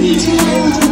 видел